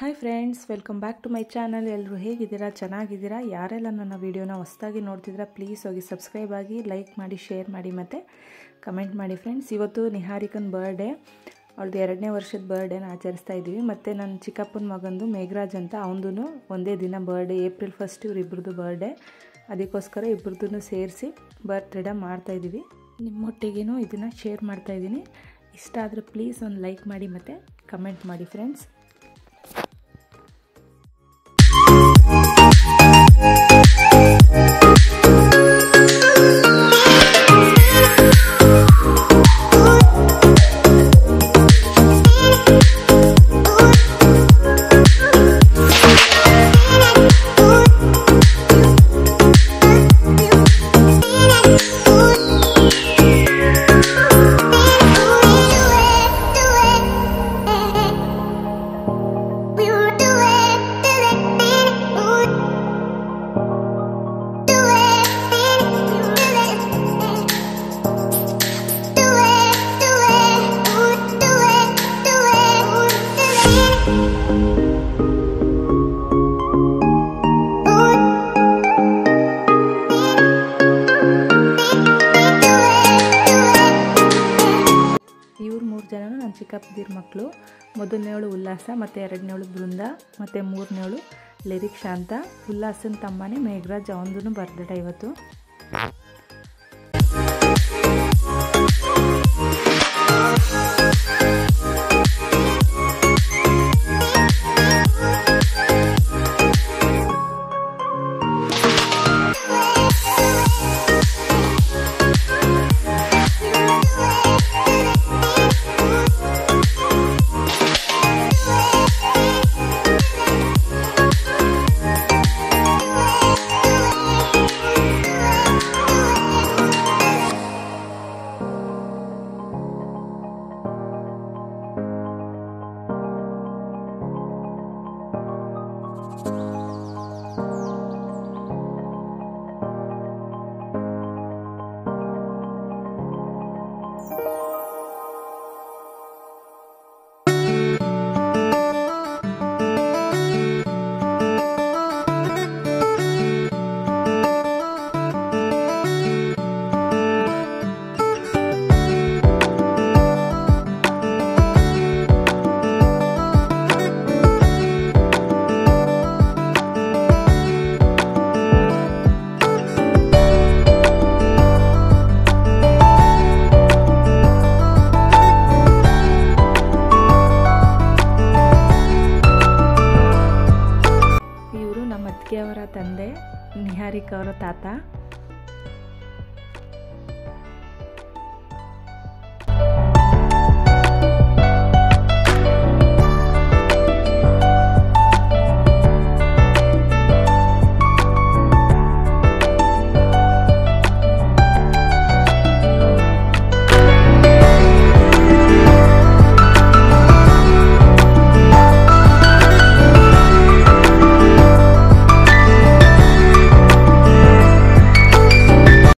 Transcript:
Hi friends, welcome back to my channel. ಎಲ್ಲರೂ ಹೇಗಿದ್ದೀರಾ? ಚೆನ್ನಾಗಿದ್ದೀರಾ? ಯಾರೆಲ್ಲ ನನ್ನ ವೀಡಿಯೋನ ಹೊಸ್ದಾಗಿ ನೋಡ್ತಿದ್ದೀರಾ, ಪ್ಲೀಸ್ ಹೋಗಿ ಸಬ್ಸ್ಕ್ರೈಬ್ ಆಗಿ ಲೈಕ್ ಮಾಡಿ, ಶೇರ್ ಮಾಡಿ ಮತ್ತು ಕಮೆಂಟ್ ಮಾಡಿ ಫ್ರೆಂಡ್ಸ್. ಇವತ್ತು ನಿಹಾರಿಕನ್ ಬರ್ಡೇ. ಅವ್ರದ್ದು ಎರಡನೇ ವರ್ಷದ ಬರ್ಡೇನ ಆಚರಿಸ್ತಾ ಇದ್ದೀವಿ. ಮತ್ತು ನನ್ನ ಚಿಕ್ಕಪ್ಪನ ಮಗಂದು ಮೇಘರಾಜ್ ಅಂತ ಅವನದು ಒಂದೇ ದಿನ ಬರ್ಡೇ, ಏಪ್ರಿಲ್ ಫಸ್ಟ್ ಇವ್ರಿಬ್ರದ್ದು ಬರ್ಡೇ. ಅದಕ್ಕೋಸ್ಕರ ಇಬ್ಬರದ್ದು ಸೇರಿಸಿ ಬರ್ತ್ಡೇ ಮಾಡ್ತಾಯಿದ್ದೀವಿ ನಿಮ್ಮೊಟ್ಟಿಗೇನು ಇದನ್ನು ಶೇರ್ ಮಾಡ್ತಾಯಿದ್ದೀನಿ ಇಷ್ಟ ಆದರೆ ಪ್ಲೀಸ್ ಒಂದು ಲೈಕ್ ಮಾಡಿ ಮತ್ತು ಕಮೆಂಟ್ ಮಾಡಿ ಫ್ರೆಂಡ್ಸ್. ಇವ್ರು ಮೂರು ಜನನು ನನ್ನ ಚಿಕ್ಕಪ್ಪದಿರ ಮಕ್ಕಳು ಮೊದಲನೇವಳು ಉಲ್ಲಾಸ, ಮತ್ತು ಎರಡನೇವಳು ಬೃಂದ, ಮತ್ತು ಮೂರನೇವಳು ಲಿರಿಕ್ಷಾ ಅಂತ ಉಲ್ಲಾಸನ ತಮ್ಮನೇ ಮೇಘರಾಜ್ ಅವನದೂ ಬರ್ತ್ಡೇ ಇವತ್ತು. ನಮ್ಮ ತಂದೆ ನಿಹಾರಿಕ ಅವರ ತಾತ.